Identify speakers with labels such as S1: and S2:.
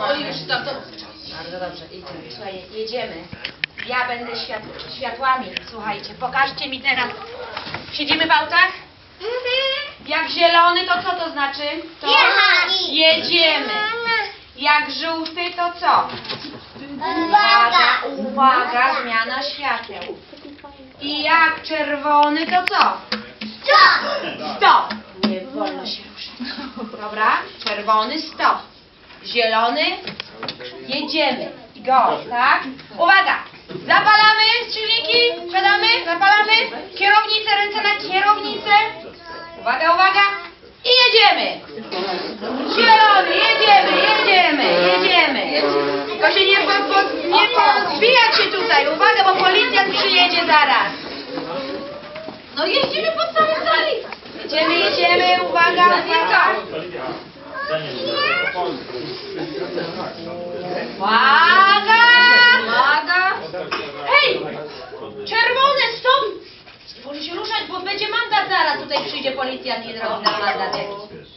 S1: Oj, już tam to...
S2: Bardzo dobrze, idziemy. Słuchaj, jedziemy. Ja będę świat, światłami. Słuchajcie, pokażcie mi teraz. Siedzimy w autach? Jak zielony, to co to znaczy? To
S3: Jechali.
S2: jedziemy. Jak żółty, to co?
S3: Uwaga!
S2: uwaga, zmiana świateł. I jak czerwony, to co?
S3: Stop!
S2: Stop! Nie wolno się ruszać. Dobra? Czerwony, stop. Zielony, jedziemy. Go, tak? Uwaga! Zapalamy silniki, siadamy, zapalamy. Kierownicę, ręce na kierownicę. Uwaga, uwaga. I jedziemy. Zielony, jedziemy, jedziemy, jedziemy. Tylko się nie, po, nie pozbijać się tutaj. Uwaga, bo policjant przyjedzie zaraz.
S1: No jeździmy pod samym sali.
S2: Jedziemy, jedziemy, uwaga, uwaga. Uwaga! Uwaga! Hej! Czerwone, stop! Proszę się ruszać, bo będzie mandat zaraz. Tutaj przyjdzie policjant i zrobi nam mandat jakiś.